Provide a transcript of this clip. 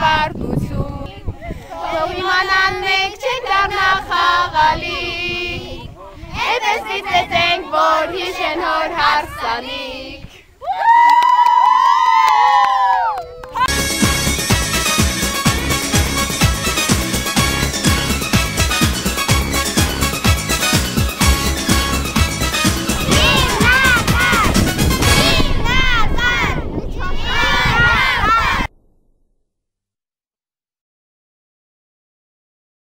պարտություն Թող իմանան մենք չենք դառնա խաղալի Էպես դիտեցենք որ հիշեն հոր հարսանի